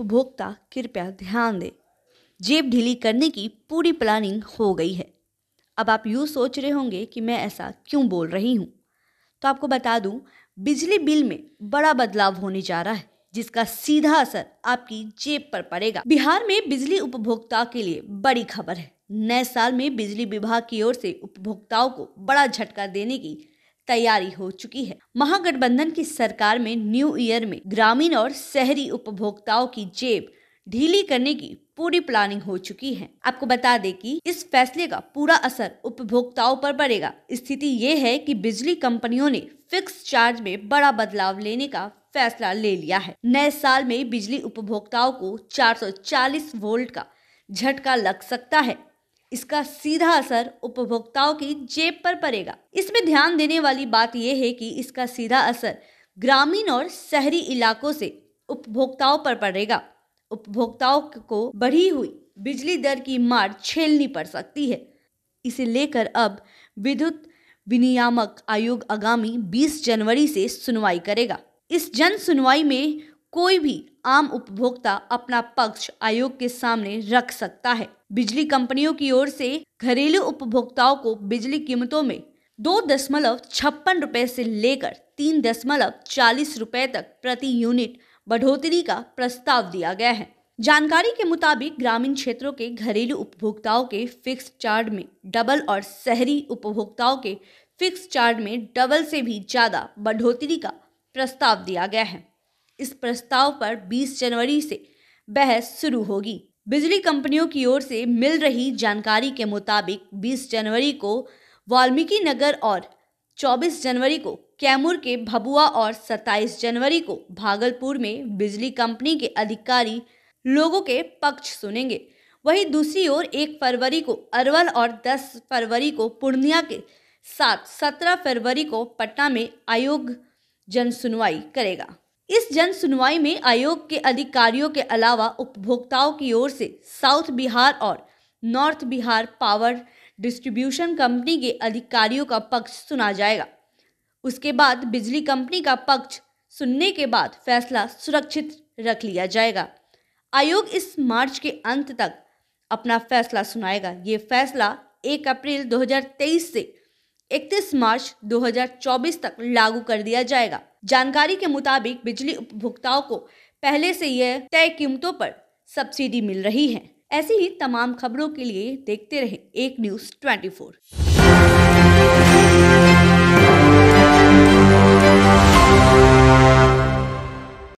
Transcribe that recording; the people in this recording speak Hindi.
उपभोक्ता कृपया ध्यान दें। जेब ढीली करने की पूरी प्लानिंग हो गई है। अब आप यूँ सोच रहे होंगे कि मैं ऐसा क्यों बोल रही हूँ? तो आपको बता दूँ, बिजली बिल में बड़ा बदलाव होने जा रहा है, जिसका सीधा असर आपकी जेब पर पड़ेगा। बिहार में बिजली उपभोक्ता के लिए बड़ी खबर है। नए साल में बिजली विभाग की ओर से उपभोक्ताओं को बड़ा झटका देने की तैयारी हो चुकी है। महागठबंधन की सरकार में न्यू ईयर में ग्रामीण और शहरी उपभोक्ताओं की जेब ढीली करने की पूरी प्लानिंग हो चुकी है। आपको बता दें कि इस फैसले का पूरा असर उपभोक्ताओं पर पड़ेगा। स्थिति ये है कि बिजली कंपनियों ने फिक्स चार्ज में बड़ा बदलाव लेने का फैसला ले लिया है। नए साल में बिजली उपभोक्ताओं को 440 वोल्ट का झटका लग सकता है। इसका सीधा असर उपभोक्ताओं की जेब पर पड़ेगा। इसमें ध्यान देने वाली बात यह है कि इसका सीधा असर ग्रामीण और शहरी इलाकों से उपभोक्ताओं पर पड़ेगा। उपभोक्ताओं को बढ़ी हुई बिजली दर की मार झेलनी पड़ सकती है। इसे लेकर अब विद्युत विनियामक आयोग आगामी 20 जनवरी से सुनवाई करेगा। इस जन सुनवाई में कोई भी आम उपभोक्ता अपना पक्ष आयोग के सामने रख सकता है। बिजली कंपनियों की ओर से घरेलू उपभोक्ताओं को बिजली कीमतों में दो दशमलव छप्पन रुपए से लेकर तीन दशमलव चालीस रुपए तक प्रति यूनिट बढ़ोतरी का प्रस्ताव दिया गया है। जानकारी के मुताबिक ग्रामीण क्षेत्रों के घरेलू उपभोक्ताओं के फिक्स चार्ज में डबल और शहरी उपभोक्ताओं के फिक्स चार्ज में डबल से भी ज़्यादा बढ़ोतरी का प्रस्ताव दिया गया है। इस प्रस्ताव पर 20 जनवरी से बहस शुरू होगी। बिजली कंपनियों की ओर से मिल रही जानकारी के मुताबिक 20 जनवरी को वाल्मीकि नगर और 24 जनवरी को कैमूर के भबुआ और 27 जनवरी को भागलपुर में बिजली कंपनी के अधिकारी लोगों के पक्ष सुनेंगे। वहीं दूसरी ओर एक फरवरी को अरवल और 10 फरवरी को पूर्णिया के साथ 17 फरवरी को पटना में आयोग जन सुनवाई करेगा। इस जन सुनवाई में आयोग के अधिकारियों के अलावा उपभोक्ताओं की ओर से साउथ बिहार और north Bihar power distribution company के अधिकारियों का पक्ष सुना जाएगा। उसके बाद बिजली कंपनी का पक्ष सुनने के बाद फैसला सुरक्षित रख लिया जाएगा। आयोग इस मार्च के अंत तक अपना फैसला सुनाएगा। ये फैसला 1 अप्रैल 2023 से 31 मार्च 2024 तक लागू कर दिया जाएगा। जानकारी के मुताबिक बिजली उपभोक्ताओं को पहले से यह तय कीमतों पर सब्सिडी मिल रही है। ऐसी ही तमाम खबरों के लिए देखते रहें एक न्यूज़ 24